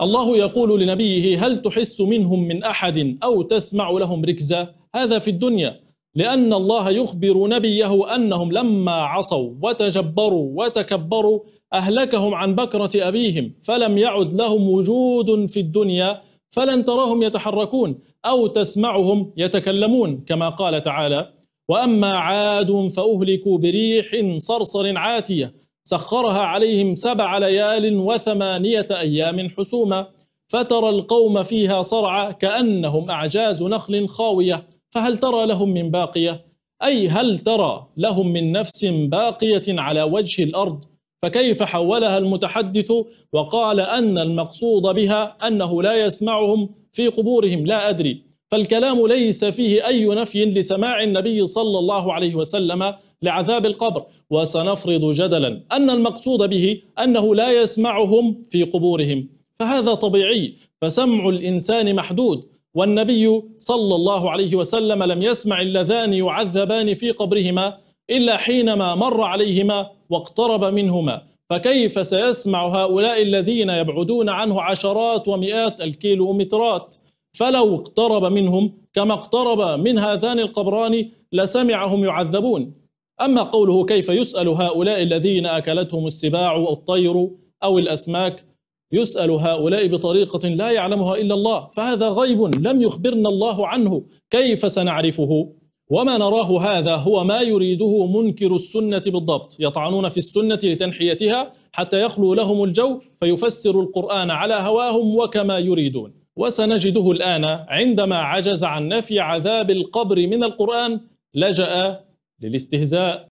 الله يقول لنبيه هل تحس منهم من أحد أو تسمع لهم ركزا؟ هذا في الدنيا لأن الله يخبر نبيه أنهم لما عصوا وتجبروا وتكبروا أهلكهم عن بكرة أبيهم فلم يعد لهم وجود في الدنيا فلن تراهم يتحركون أو تسمعهم يتكلمون كما قال تعالى وأما عاد فأهلكوا بريح صرصر عاتية سخرها عليهم سبع ليال وثمانية أيام حسوما فترى القوم فيها صرعى كأنهم أعجاز نخل خاوية فهل ترى لهم من باقية؟ أي هل ترى لهم من نفس باقية على وجه الأرض؟ فكيف حولها المتحدث وقال أن المقصود بها أنه لا يسمعهم في قبورهم؟ لا أدري. فالكلام ليس فيه أي نفي لسماع النبي صلى الله عليه وسلم لعذاب القبر وسنفرض جدلا أن المقصود به أنه لا يسمعهم في قبورهم. فهذا طبيعي فسمع الإنسان محدود والنبي صلى الله عليه وسلم لم يسمع اللذان يعذبان في قبرهما إلا حينما مر عليهما واقترب منهما. فكيف سيسمع هؤلاء الذين يبعدون عنه عشرات ومئات الكيلومترات؟ فلو اقترب منهم كما اقترب من هذان القبران لسمعهم يعذبون. أما قوله كيف يسأل هؤلاء الذين أكلتهم السباع أو الطير أو الأسماك يسأل هؤلاء بطريقة لا يعلمها إلا الله فهذا غيب لم يخبرنا الله عنه. كيف سنعرفه؟ وما نراه هذا هو ما يريده منكر السنة بالضبط. يطعنون في السنة لتنحيتها حتى يخلو لهم الجو فيفسر القرآن على هواهم وكما يريدون. وسنجده الآن عندما عجز عن نفي عذاب القبر من القرآن لجأ للاستهزاء.